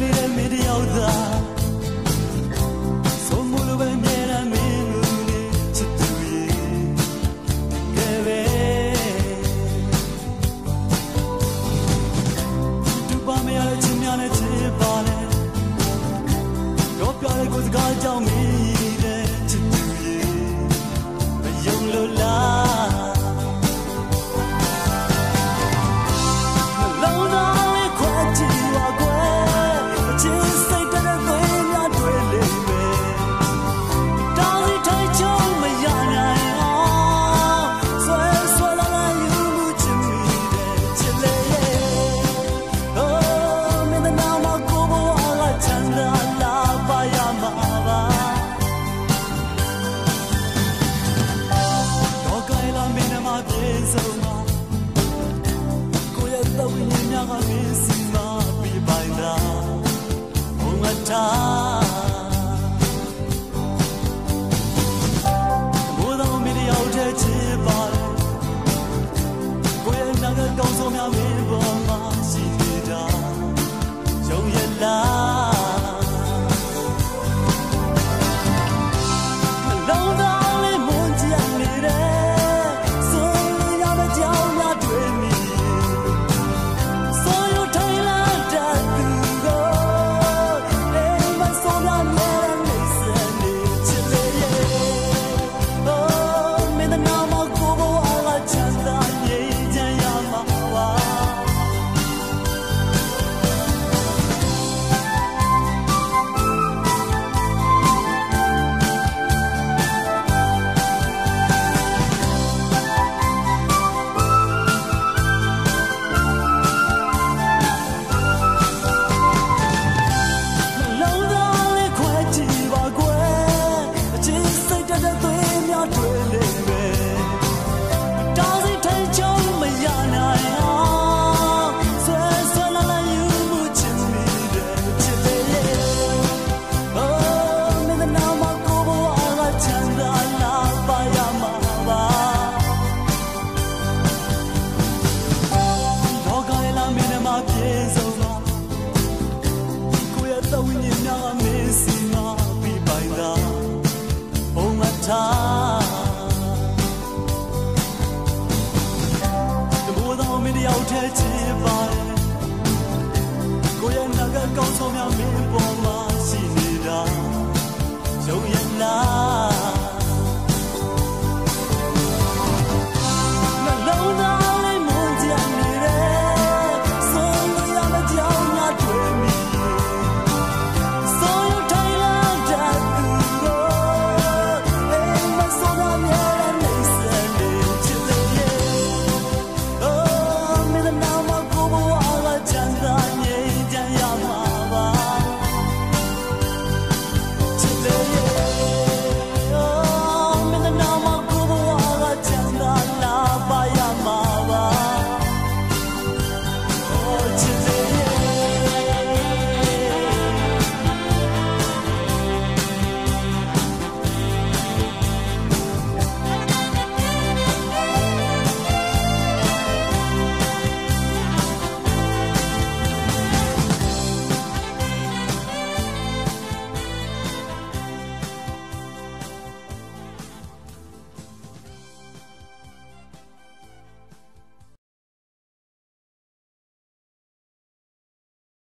နေတဲ့မိတယောက်သာဆုံးမလို့ပဲမြဲတာမင်းလို့နေချစ်သူရဲ့ကဲပဲသူပါမရတဲ့ချင်များနဲ့ချစ်ပါနဲ့တော့ပြရကိုစကားကြောင့်မင်း love. ယောက်